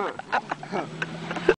Huh.